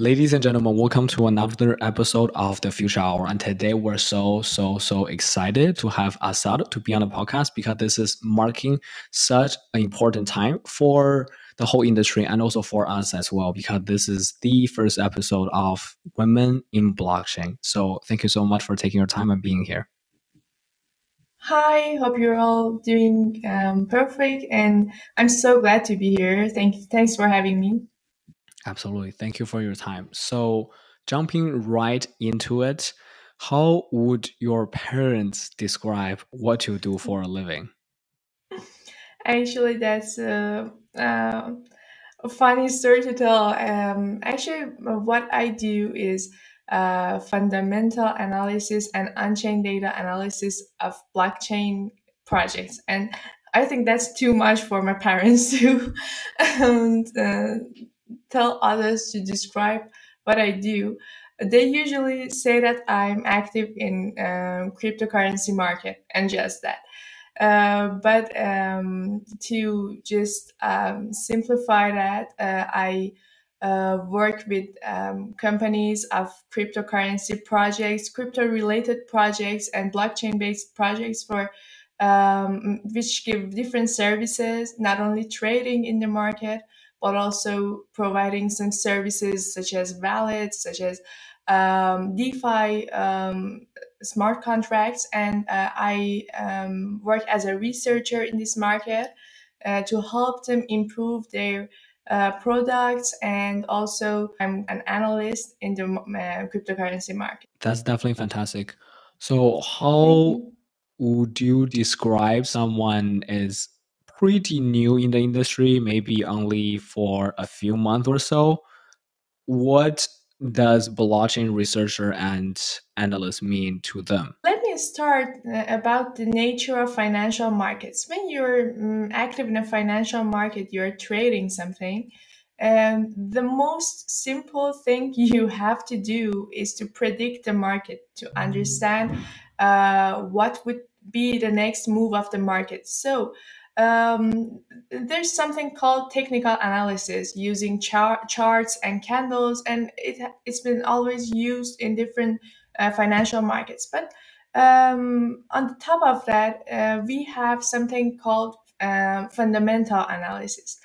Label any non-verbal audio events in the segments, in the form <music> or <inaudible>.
Ladies and gentlemen, welcome to another episode of the Future Hour. And today we're so, so, so excited to have Asal to be on the podcast because this is marking such an important time for the whole industry and also for us as well, because this is the first episode of Women in Blockchain. So thank you so much for taking your time and being here. Hi, hope you're all doing um, perfect, and I'm so glad to be here. Thank thanks for having me. Absolutely. Thank you for your time. So, jumping right into it, how would your parents describe what you do for a living? <laughs> Actually, that's a, uh, a funny story to tell. Um, actually, what I do is uh, fundamental analysis and on-chain data analysis of blockchain projects, and I think that's too much for my parents <laughs> to <laughs> um, uh, tell others to describe what I do, they usually say that I'm active in um, cryptocurrency market and just that. Uh, but um, to just um, simplify that, uh, I uh, work with um, companies of cryptocurrency projects, crypto related projects, and blockchain based projects for um, which give different services, not only trading in the market, but also providing some services such as wallets, such as um, DeFi um, smart contracts. And uh, I um, work as a researcher in this market uh, to help them improve their uh, products. And also, I'm an analyst in the uh, cryptocurrency market. That's definitely fantastic. So, how would you describe someone as pretty new in the industry, maybe only for a few months or so. What does blockchain researcher and analyst mean to them? Let me start uh, about the nature of financial markets. When you're um, active in a financial market, you're trading something. And the most simple thing <laughs> you have to do is to predict the market, to understand uh, what would be the next move of the market. So, um, there's something called technical analysis using char- charts and candles, and it, it's been always used in different uh, financial markets. But um, on the top of that, uh, we have something called uh, fundamental analysis.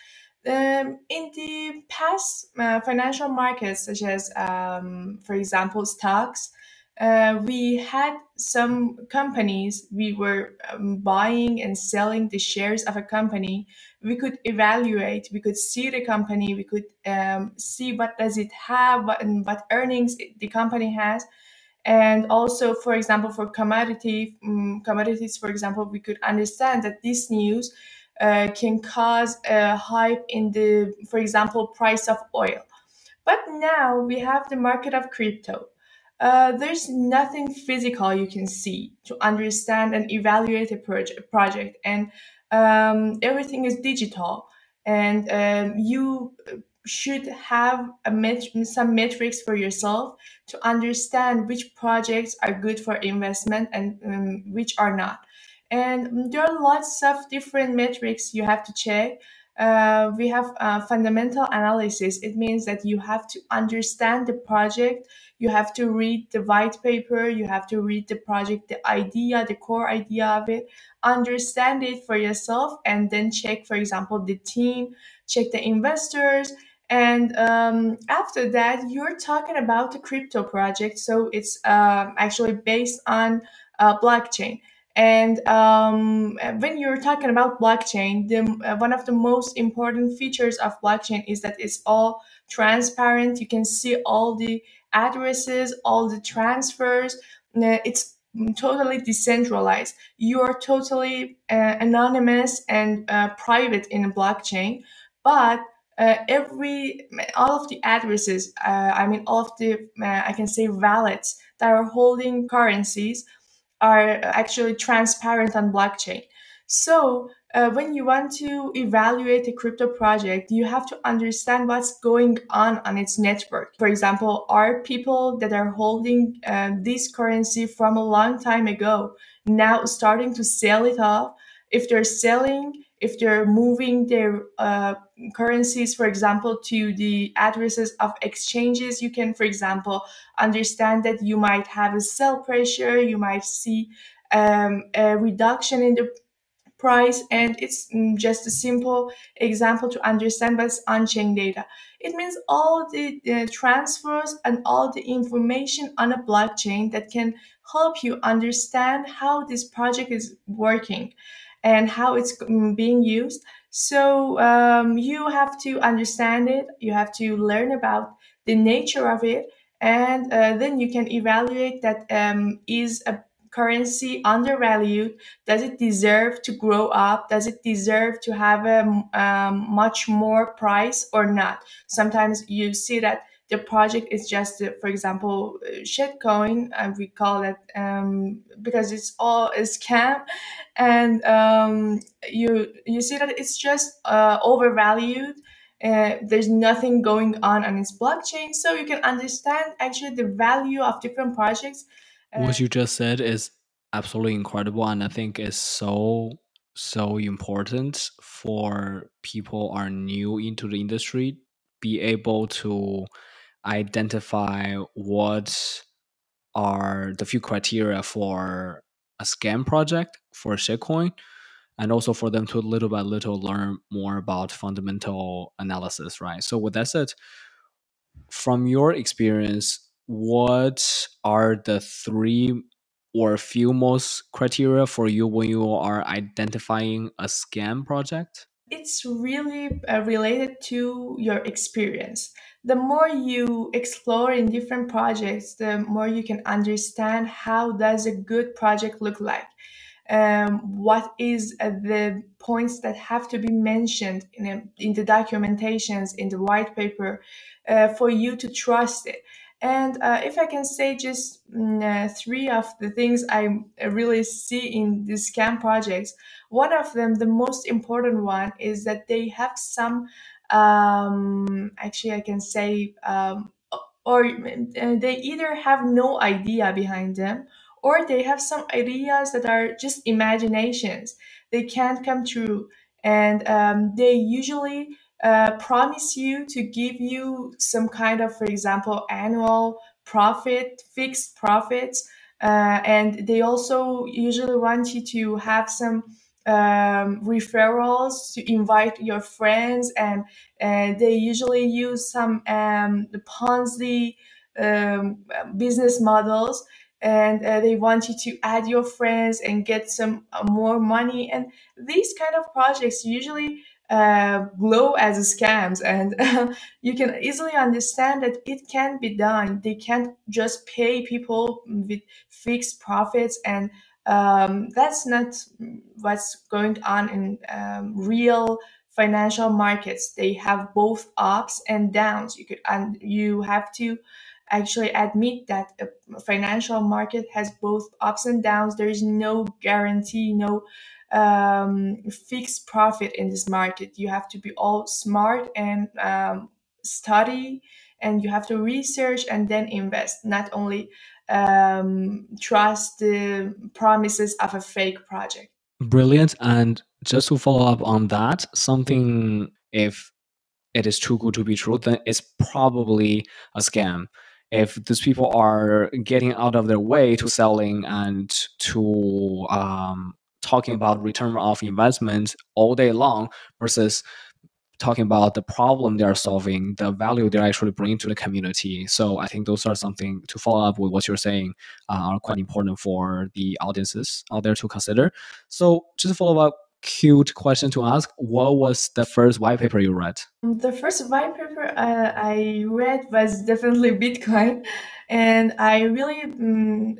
Um, in the past uh, financial markets, such as, um, for example, stocks, uh, we had some companies we were um, buying and selling the shares of a company. We could evaluate we could see the company we could um, see what does it have what, and what earnings the company has. And also for example for commodity um, commodities for example we could understand that this news uh, can cause a hype in the for example price of oil. But now we have the market of crypto uh, there's nothing physical you can see to understand and evaluate a proje- project, and um, everything is digital. And um, you should have met- some metrics for yourself to understand which projects are good for investment and um, which are not. And there are lots of different metrics you have to check. Uh, we have uh, fundamental analysis. It means that you have to understand the project you have to read the white paper, you have to read the project, the idea, the core idea of it, understand it for yourself, and then check, for example, the team, check the investors. And um, after that, you're talking about the crypto project. So it's uh, actually based on uh, blockchain. And um, when you're talking about blockchain, the, uh, one of the most important features of blockchain is that it's all transparent. You can see all the addresses, all the transfers. It's totally decentralized. You are totally uh, anonymous and uh, private in a blockchain, but uh, every all of the addresses, uh, I mean, all of the uh, I can say wallets that are holding currencies are actually transparent on blockchain. So uh, when you want to evaluate a crypto project, you have to understand what's going on on its network. For example, are people that are holding uh, this currency from a long time ago now starting to sell it off? If they're selling, if they're moving their uh, currencies, for example, to the addresses of exchanges, you can, for example, understand that you might have a sell pressure, you might see um, a reduction in the price and it's mm, just a simple example to understand but it's on-chain data. It means all the, the, transfers and all the information on a blockchain that can help you understand how this project is working and how it's mm, being used so um, you have to understand it you have to learn about the nature of it and uh, then you can evaluate that um, is a currency undervalued? Does it deserve to grow up? Does it deserve to have a um, much more price or not? Sometimes you see that the project is just, uh, for example, shitcoin, and we call it um, because it's all a scam, and um, you you see that it's just uh, overvalued. Uh, there's nothing going on on its blockchain, so you can understand actually the value of different projects. What you just said is absolutely incredible and i think is so so important for people are new into the industry be able to identify what are the few criteria for a scam project for a shitcoin and also for them to little by little learn more about fundamental analysis right so with that said from your experience what are the three or few most criteria for you when you are identifying a scam project? It's really uh, related to your experience. The more you explore in different projects, the more you can understand how does a good project look like. Um, what is uh, the points that have to be mentioned in, a, in the documentations in the white paper uh, for you to trust it and uh, if I can say just mm, uh, three of the things I really see in these scam projects, one of them, the most important one, is that they have some, um, actually, I can say, um, or uh, they either have no idea behind them or they have some ideas that are just imaginations. They can't come true. And um, they usually uh, promise you to give you some kind of, for example, annual profit, fixed profits. Uh, and they also usually want you to have some um, referrals to invite your friends, and uh, they usually use some um, the Ponzi um, business models, and uh, they want you to add your friends and get some uh, more money. And these kind of projects usually uh, glow as scams. And <laughs> you can easily understand that it can be done. They can't just pay people with fixed profits. And um, that's not what's going on in um, real financial markets. They have both ups and downs. You could and you have to actually admit that a financial market has both ups and downs. There is no guarantee no um, fixed profit in this market. You have to be all smart and um, study, and you have to research and then invest. Not only um, trust the promises of a fake project. Brilliant. And just to follow up on that, something if it is too good to be true, then it's probably a scam. If these people are getting out of their way to selling and to um, talking about return of investment all day long versus talking about the problem they are solving, the value they're actually bringing to the community. So I think those are something to follow up with what you're saying uh, are quite important for the audiences out there to consider. So just to follow up, cute question to ask. What was the first white paper you read? The first white paper uh, I read was definitely Bitcoin. And I really um,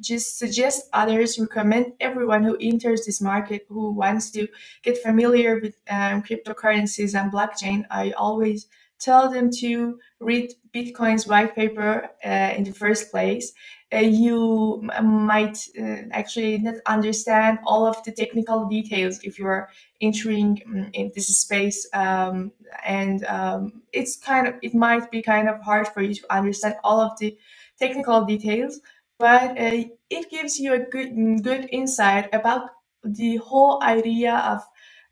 just suggest others, recommend everyone who enters this market who wants to get familiar with um, cryptocurrencies and blockchain. I always tell them to read Bitcoin's white paper uh, in the first place. Uh, you might uh, actually not understand all of the technical details if you're entering mm, in this space um, and um, it's kind of it might be kind of hard for you to understand all of the technical details but uh, it gives you a good good insight about the whole idea of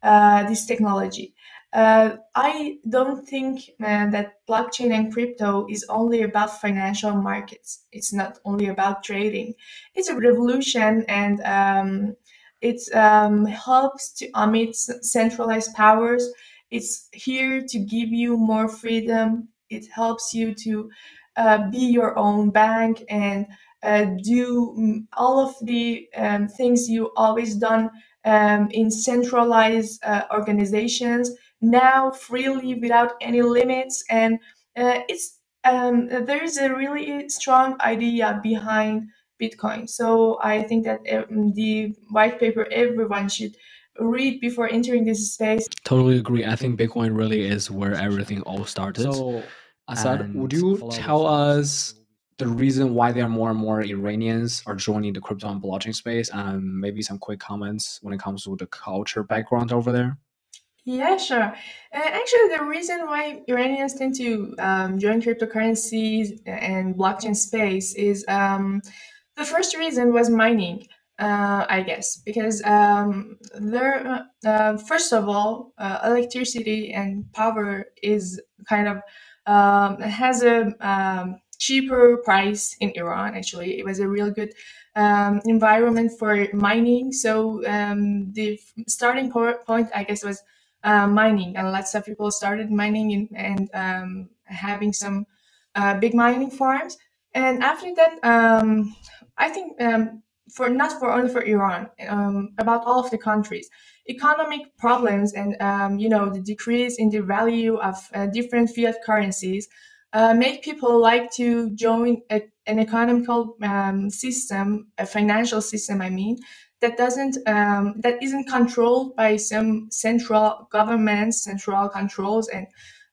uh, this technology. Uh, I don't think uh, that blockchain and crypto is only about financial markets. It's not only about trading. It's a revolution and um, it um, helps to omit centralized powers. It's here to give you more freedom. It helps you to uh, be your own bank and uh, do all of the um, things you always done um, in centralized uh, organizations now freely without any limits and uh, it's um, there is a really strong idea behind bitcoin. So i think that um, the white paper everyone should read before entering this space. Totally agree. I think bitcoin really is where everything all started. So Asal would you tell us the reason why there are more and more Iranians are joining the crypto and blockchain space, and maybe some quick comments when it comes to the culture background over there. Yeah, sure. Uh, actually, the reason why Iranians tend to um, join cryptocurrencies and blockchain space is um, the first reason was mining, uh, I guess, because um, there, uh, first of all, uh, electricity and power is kind of um, has a um, cheaper price in Iran. Actually, it was a really good um, environment for mining. So um, the starting point, I guess, was uh, mining, and lots of people started mining in, and um, having some uh, big mining farms. And after that, um, I think um, for not for only for Iran, um, about all of the countries, economic problems and um, you know the decrease in the value of uh, different fiat currencies uh, make people like to join a, an economical system, a financial system, I mean, that doesn't um, that isn't controlled by some central governments, central controls, and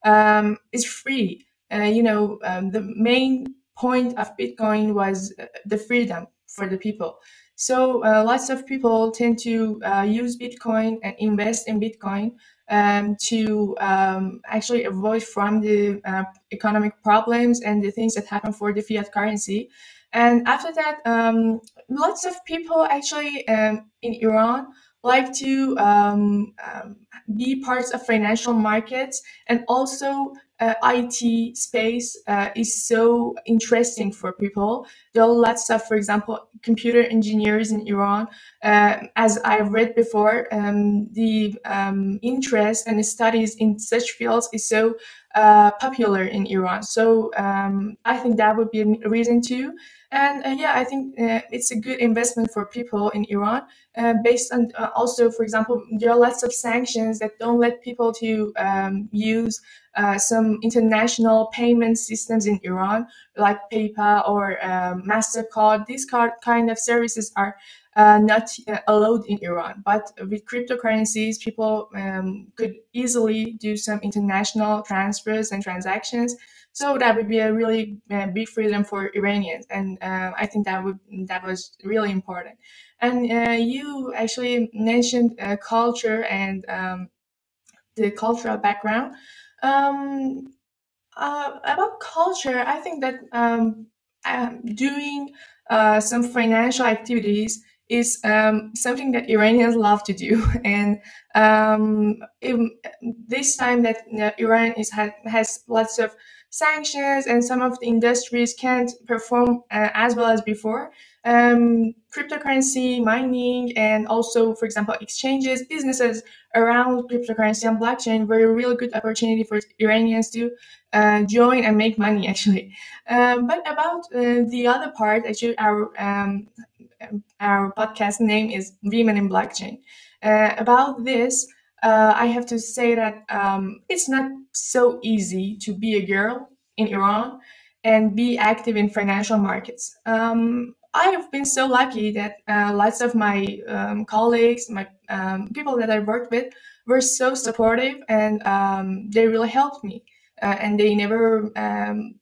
um, is free. Uh, you know, um, the main point of Bitcoin was uh, the freedom for the people. So uh, lots of people tend to uh, use Bitcoin and invest in Bitcoin um, to um, actually avoid from the uh, economic problems and the things that happen for the fiat currency. And after that, um, lots of people actually um, in Iran like to um, um, be parts of financial markets and also uh, IT space uh, is so interesting for people. There are lots of, for example, computer engineers in Iran. Uh, as I've read before, um, the um, interest and studies in such fields is so uh, popular in Iran. So um, I think that would be a reason too. And uh, yeah, I think uh, it's a good investment for people in Iran. Based on also, for example, there are lots of sanctions that don't let people to um, use uh, some international payment systems in Iran, like PayPal or um, Mastercard. These kind of services are uh, not allowed in Iran. But with cryptocurrencies, people um, could easily do some international transfers and transactions. So that would be a really uh, big freedom for Iranians, and uh, I think that would that was really important. And uh, you actually mentioned uh, culture and um, the cultural background. Um, uh, about culture, I think that um, um doing uh, some financial activities is um, something that Iranians love to do. <laughs> And um, this time that Iran is has lots of sanctions and some of the industries can't perform uh, as well as before. Um, cryptocurrency, mining, and also, for example, exchanges, businesses around cryptocurrency and blockchain were a really good opportunity for Iranians to uh, join and make money, <laughs> actually. Um, but about uh, the other part, actually, our um, our podcast name is Women in Blockchain. Uh, about this, uh, I have to say that um, it's not so easy to be a girl in Iran and be active in financial markets. Um, I have been so lucky that uh, lots of my um, colleagues, my um, people that I worked with, were so supportive and um, they really helped me. Uh, and they never um,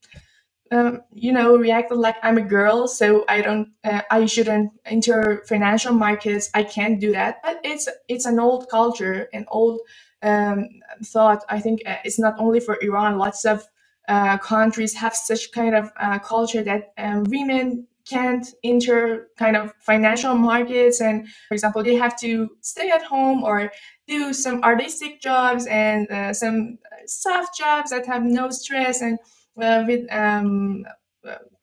um, you know, reacted like I'm a girl, so I don't, uh, I shouldn't enter financial markets. I can't do that. But it's it's an old culture, an old um, thought. I think uh, it's not only for Iran. Lots of uh, countries have such kind of uh, culture that women can't enter kind of financial markets and for example they have to stay at home or do some artistic jobs and uh, some soft jobs that have no stress and uh, with um,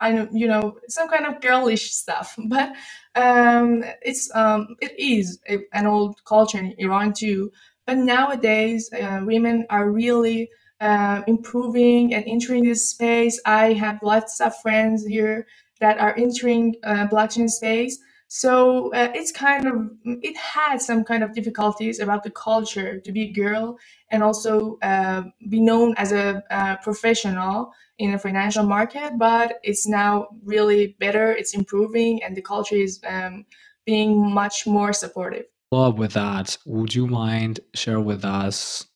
I know you know some kind of girlish stuff, <laughs> but um, it's um, it is a, an old culture in Iran too. But nowadays, uh, women are really uh, improving and entering this space. I have lots of friends here that are entering uh, blockchain space. So uh, it's kind of it had some kind of difficulties about the culture to be a girl and also uh, be known as a, professional in the financial market, but it's now really better. It's improving, and the culture is um, being much more supportive. Well, with that, would you mind share with us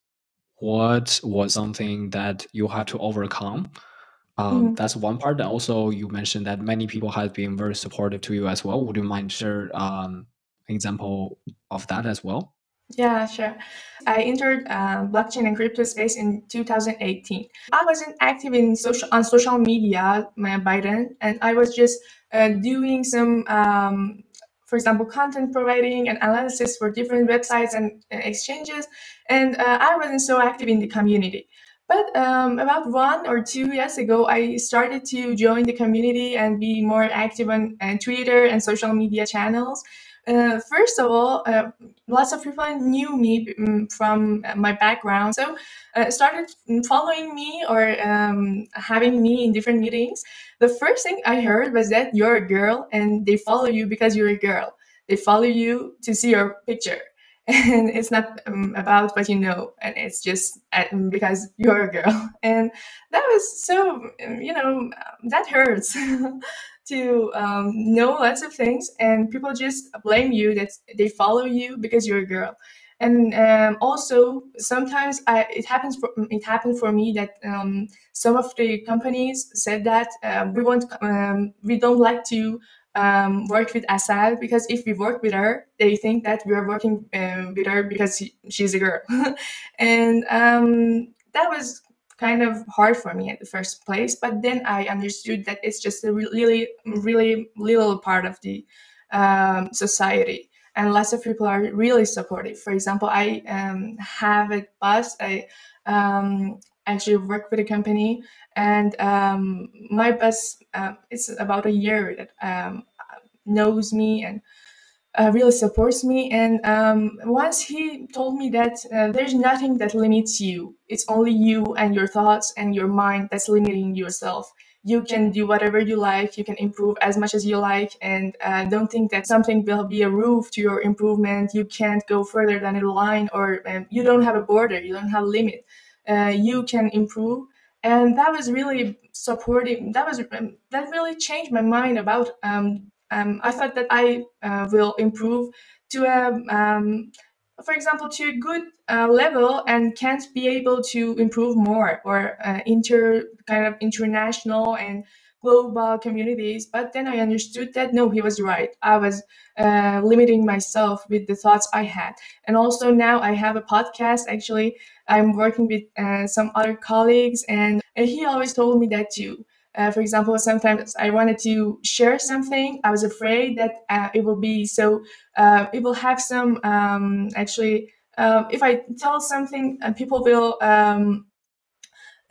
what was something that you had to overcome? Um, mm-hmm. That's one part. And also, you mentioned that many people have been very supportive to you as well. Would you mind share um, an example of that as well? Yeah, sure. I entered uh, blockchain and crypto space in 2018. I wasn't active in social on social media by then, and I was just uh, doing some, um, for example, content providing and analysis for different websites and uh, exchanges, and uh, I wasn't so active in the community. But um, about one or two years ago, I started to join the community and be more active on, on Twitter and social media channels. Uh, first of all, uh, lots of people knew me um, from my background, so uh, started following me or um, having me in different meetings. The first thing I heard was that you're a girl and they follow you because you're a girl. They follow you to see your picture, and it's not um, about what you know, and it's just uh, because you're a girl. <laughs> And that was so, you know, that hurts. <laughs> to um, know lots of things and people just blame you that they follow you because you're a girl and um, also sometimes I, it happens for it happened for me that um, some of the companies said that uh, we want um, we don't like to um, work with Asal because if we work with her, they think that we are working uh, with her because she, she's a girl, <laughs> and um, that was kind of hard for me at the first place. But then I understood that it's just a really, really little part of the um, society. And lots of people are really supportive. For example, I um, have a boss. I um, actually work with a company, and um, my boss, uh, it's about a year that um, knows me and uh, really supports me. And um, once he told me that uh, there's nothing that limits you, it's only you and your thoughts and your mind that's limiting yourself. You can do whatever you like, you can improve as much as you like, and uh, don't think that something will be a roof to your improvement. You can't go further than a line, or um, you don't have a border, you don't have a limit. Uh, you can improve. And that was really supportive that was um, that really changed my mind about um, um, I thought that I uh, will improve to a, um, for example, to a good uh, level and can't be able to improve more or uh, inter kind of international and global communities. But then I understood that no, he was right. I was uh, limiting myself with the thoughts I had. And also now I have a podcast. Actually, I'm working with uh, some other colleagues, and, and he always told me that too. Uh, for example, sometimes I wanted to share something. I was afraid that uh, it will be so, uh, it will have some, um, actually, um, if I tell something, uh, people will, um,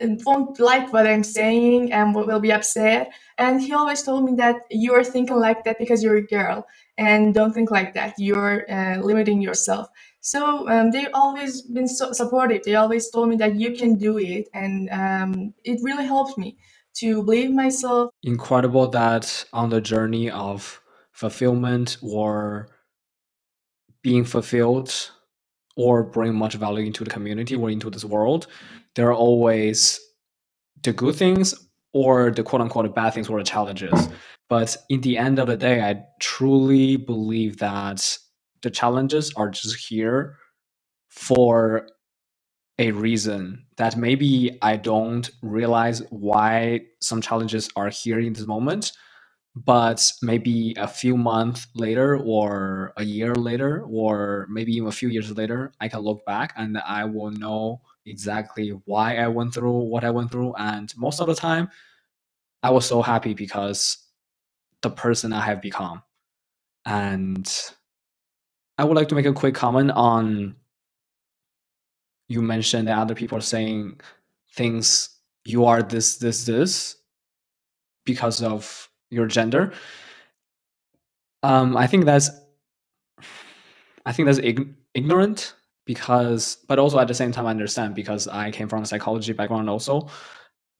won't like what I'm saying and will be upset. And he always told me that you're thinking like that because you're a girl and don't think like that. You're uh, limiting yourself. So um, they've always been so supportive. They always told me that you can do it. And um, it really helped me to believe myself. Incredible that on the journey of fulfillment or being fulfilled or bring much value into the community or into this world, there are always the good things or the quote unquote bad things or the challenges. But in the end of the day, I truly believe that the challenges are just here for a reason that maybe I don't realize why some challenges are here in this moment, but maybe a few months later, or a year later, or maybe even a few years later, I can look back and I will know exactly why I went through what I went through. And most of the time, I was so happy because the person I have become. And I would like to make a quick comment on you mentioned that other people are saying things you are this, this, this because of your gender. Um, I think that's I think that's ig- ignorant because, but also at the same time, I understand because I came from a psychology background also.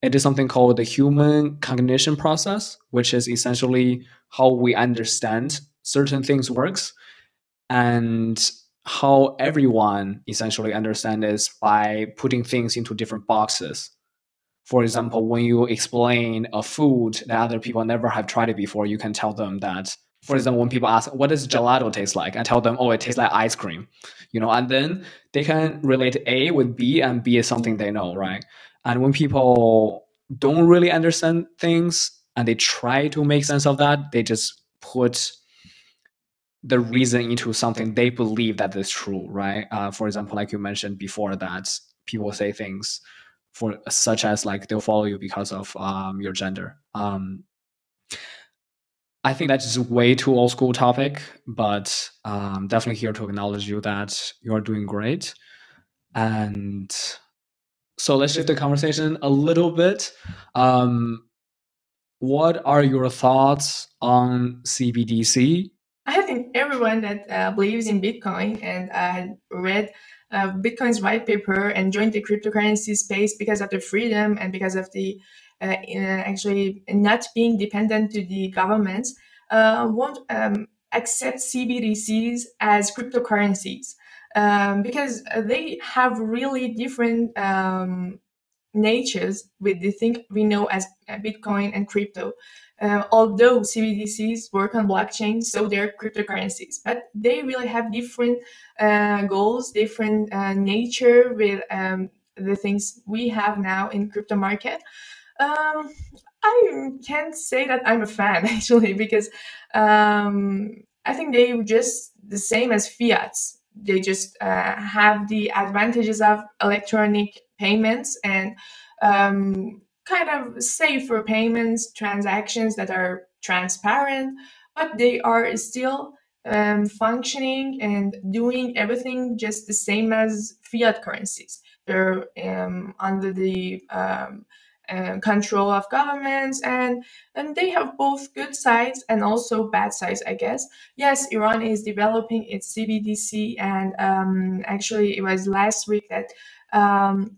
It is something called the human cognition process, which is essentially how we understand certain things works and how everyone essentially understand is by putting things into different boxes. For example, when you explain a food that other people never have tried it before, you can tell them that for example, when people ask, what does gelato taste like? I tell them, oh, it tastes like ice cream, you know, and then they can relate A with B and B is something they know, right? And when people don't really understand things and they try to make sense of that, they just put the reason into something they believe that is true, right? Uh, for example, like you mentioned before, that people say things for such as like they'll follow you because of um, your gender. Um, I think that's just way too old school topic, but um, definitely here to acknowledge you that you are doing great. And so let's shift the conversation a little bit. Um, what are your thoughts on CBDC? I think everyone that uh, believes in Bitcoin and uh, read uh, Bitcoin's white paper and joined the cryptocurrency space because of the freedom and because of the uh, actually not being dependent to the governments uh, won't um, accept CBDCs as cryptocurrencies um, because they have really different um, natures with the thing we know as Bitcoin and crypto. Uh, although CBDCs work on blockchain, so they're cryptocurrencies, but they really have different uh, goals, different uh, nature with um, the things we have now in crypto market. Um, I can't say that I'm a fan <laughs> actually because um, I think they just the same as fiats. They just uh, have the advantages of electronic payments and um, kind of safer payments, transactions that are transparent, but they are still um, functioning and doing everything just the same as fiat currencies. They're um, under the um, uh, control of governments and and they have both good sides and also bad sides i guess yes iran is developing its cbdc and um, actually it was last week that um,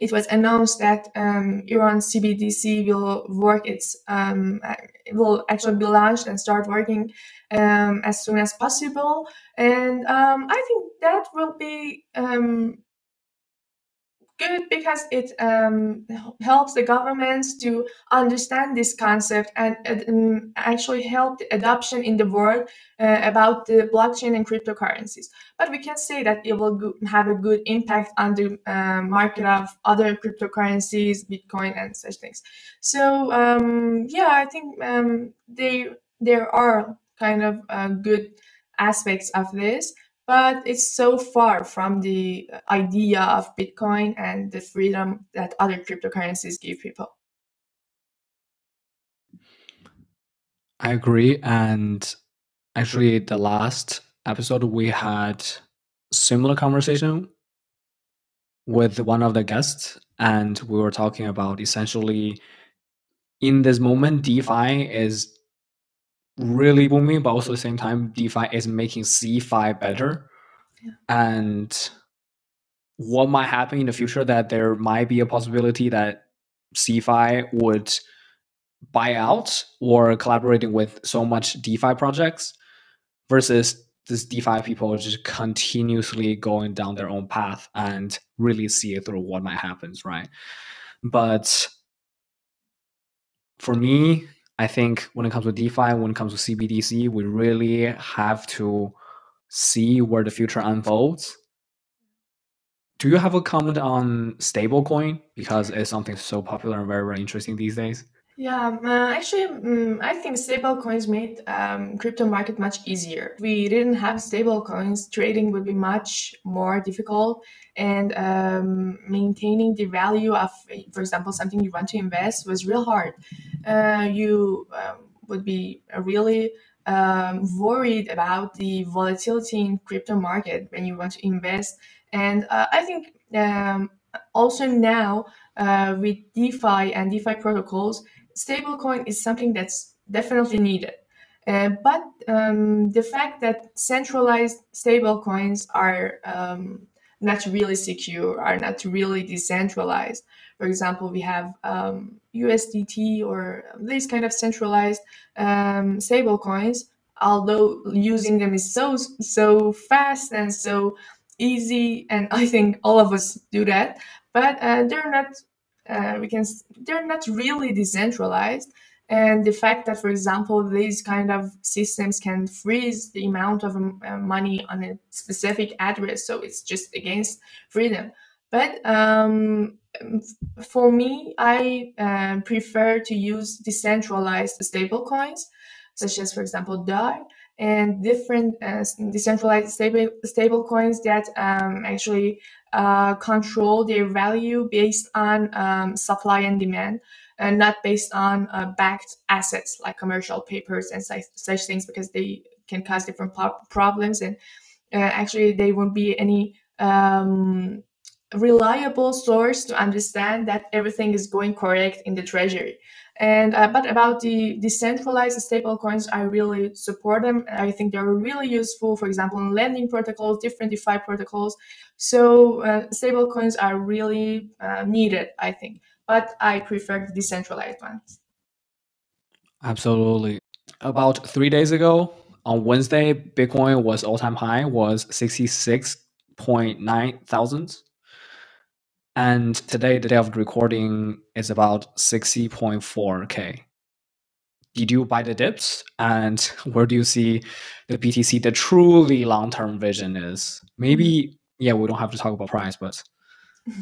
it was announced that um, CBDC will work. Its um, it will actually be launched and start working um, as soon as possible. And um, I think that will be um, good because it um, helps the governments to understand this concept and um, actually help the adoption in the world uh, about the blockchain and cryptocurrencies. But we can say that it will have a good impact on the uh, market of other cryptocurrencies, Bitcoin, and such things. So um, yeah, I think um, they there are kind of uh, good aspects of this but it's so far from the idea of Bitcoin and the freedom that other cryptocurrencies give people. I agree. And actually, the last episode, we had similar conversation with one of the guests, and we were talking about essentially in this moment, DeFi is really booming, but also at the same time, DeFi is making CeFi better. Yeah. And what might happen in the future that there might be a possibility that CeFi would buy out or collaborating with so much DeFi projects versus this DeFi people just continuously going down their own path and really see it through what might happen, right? But for me, I think when it comes to DeFi, when it comes to CBDC, we really have to see where the future unfolds. Do you have a comment on stablecoin because it's something so popular and very very interesting these days? Yeah, uh, actually, um, I think stable coins made um, crypto market much easier. If we didn't have stable coins, trading would be much more difficult, and um, maintaining the value of, for example, something you want to invest was real hard. Uh, you um, would be really um, worried about the volatility in crypto market when you want to invest. And uh, I think um, also now uh, with DeFi and DeFi protocols, stablecoin is something that's definitely needed. Uh, but um, the fact that centralized stablecoins are um, not really secure, are not really decentralized. For example, we have um, USDT or these kind of centralized um, stablecoins. Although using them is so so fast and so easy, and <laughs> I think all of us do that, but uh, they're not. Uh, we can they're not really decentralized. And the fact that for example these kind of systems can freeze the amount of um, uh, money on a specific address so it's just against freedom. But um, for me i uh, prefer to use decentralized stable coins such as for example dai and different uh, decentralized stable stable coins that um, actually uh, control their value based on um, supply and demand and not based on uh, backed assets like commercial papers and such, such things because they can cause different problems and uh, actually they won't be any um, reliable source to understand that everything is going correct in the treasury and uh, but about the decentralized stable coins i really support them i think they're really useful for example in lending protocols different defi protocols so uh, stable coins are really uh, needed i think but I prefer the decentralized ones. Absolutely. About three days ago, on Wednesday, Bitcoin was all time high, was 66.9 thousand. And today, the day of the recording is about 60.4K. Did you buy the dips? And <laughs> where do you see the BTC, the truly long term vision is? Maybe, yeah, we don't have to talk about price, but <laughs>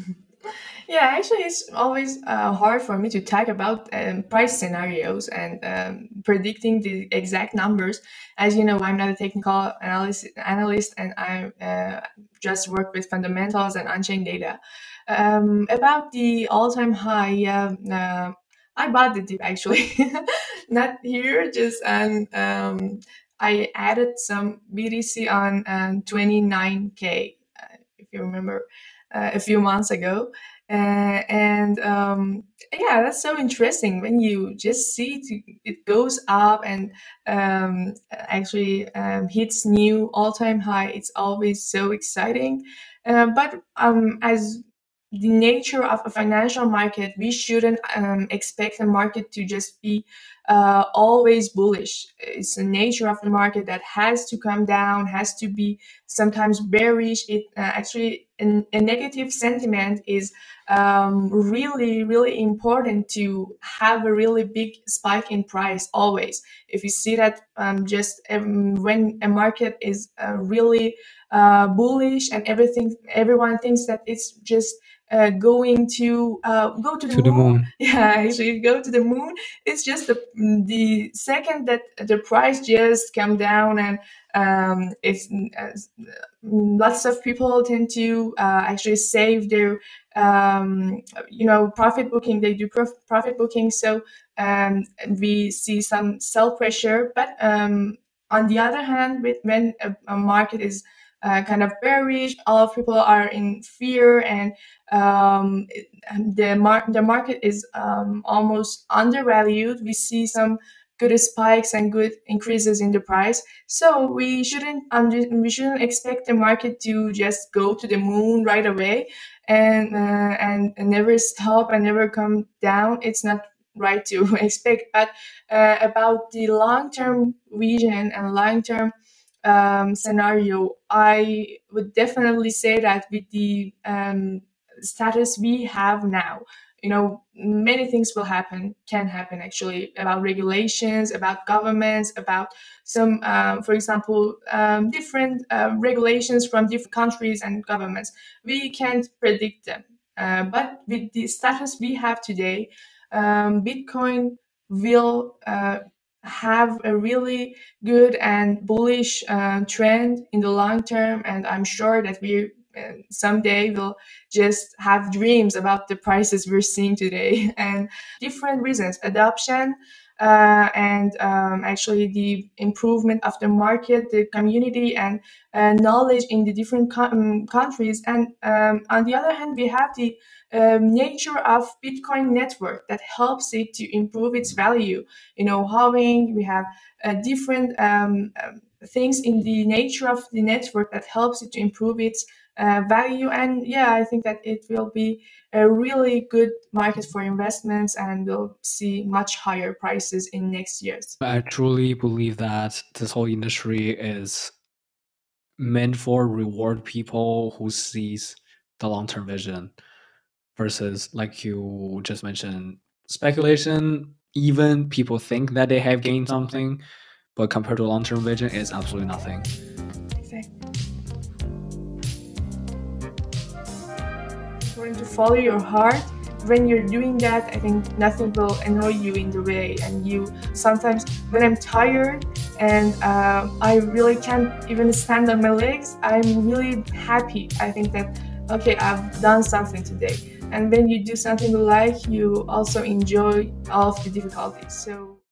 Yeah, actually, it's always uh, hard for me to talk about um, price scenarios and um, predicting the exact numbers. As you know, I'm not a technical analyst, analyst and I uh, just work with fundamentals and on-chain data. Um, about the all-time high, uh, I bought the dip actually, <laughs> not here, just on. Um, I added some BTC on 29k, uh, if you remember, uh, a few months ago uh, and um, yeah, that's so interesting when you just see it, it goes up and um, actually um, hits new all-time high. It's always so exciting. Uh, but um, as the nature of a financial market, we shouldn't um, expect the market to just be uh, always bullish. It's the nature of the market that has to come down, has to be sometimes bearish. It uh, actually a, negative sentiment is um, really, really important to have a really big spike in price always. If you see that um, just um, when a market is uh, really uh, bullish and everything, everyone thinks that it's just uh, going to uh, go to the, to moon. the moon. <laughs> Yeah, actually go to the moon. It's just the, the second that the price just come down and um, it's uh, lots of people tend to uh, actually save their um, you know profit booking. They do prof- profit booking, so um, we see some sell pressure. But um, on the other hand, when a market is uh, kind of bearish. A lot of people are in fear, and um, the mar- the market is um, almost undervalued. We see some good spikes and good increases in the price. So we shouldn't under- we shouldn't expect the market to just go to the moon right away and uh, and, never stop and never come down. It's not right to <laughs> expect. But uh, about the long term vision and long term um, scenario, I would definitely say that with the um, status we have now, you know, many things will happen, can happen actually about regulations, about governments, about some, um, for example, um, different uh, regulations from different countries and governments. We can't predict them. Uh, but with the status we have today, um, Bitcoin will uh, have a really good and bullish uh, trend in the long term and i'm sure that we uh, someday will just have dreams about the prices we're seeing today <laughs> and different reasons. Adoption uh, and um, actually the improvement of the market, the community, and uh, knowledge in the different um, countries. And um, on the other hand, we have the um, nature of Bitcoin network that helps it to improve its value. You know, having we have uh, different um, things in the nature of the network that helps it to improve its uh, value. And yeah, I think that it will be a really good market for investments and we'll see much higher prices in next years. I truly believe that this whole industry is meant for reward people who sees the long-term vision versus like you just mentioned speculation even people think that they have gained something but compared to long-term vision it's absolutely nothing. Going to follow your heart. When you're doing that i think nothing will annoy you in the way and you sometimes when i'm tired and uh, i really can't even stand on my legs i'm really happy. I think that okay i've done something today. And when you do something you like you also enjoy all of the difficulties. So